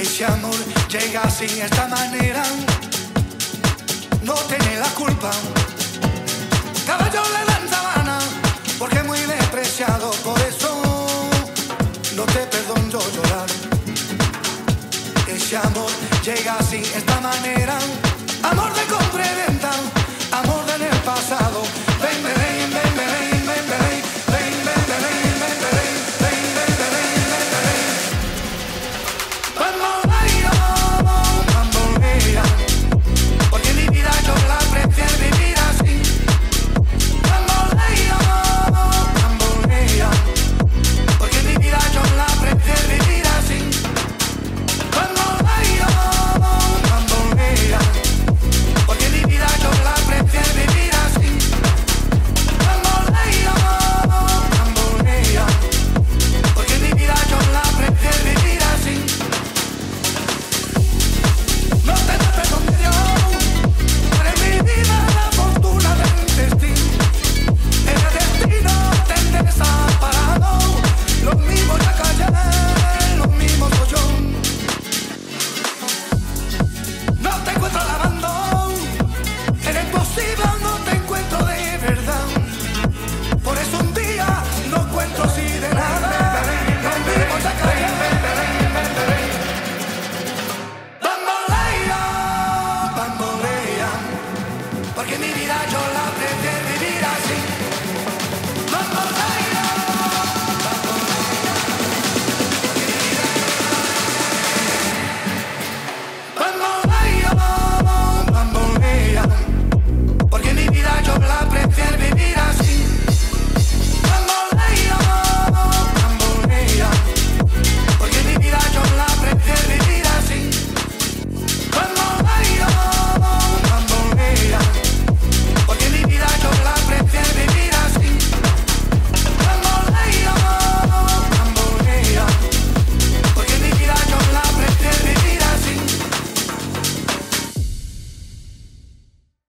Ese amor llega así, esta manera. No tiene la culpa. Caballo le dan sabana, porque muy despreciado. Por eso no te perdono llorar. Ese amor llega así, esta manera.